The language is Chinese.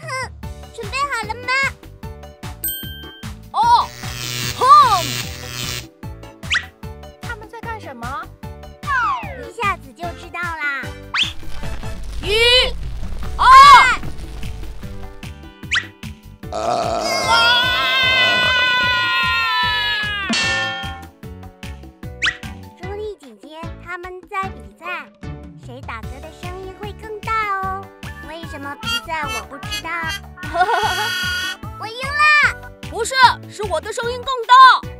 哼，准备好了吗？哦，吼！他们在干什么？一下子就知道啦！一、二、朱莉姐姐，他们在比赛，谁打嗝的声音？比赛我不知道，我赢了。不是，是我的声音更大。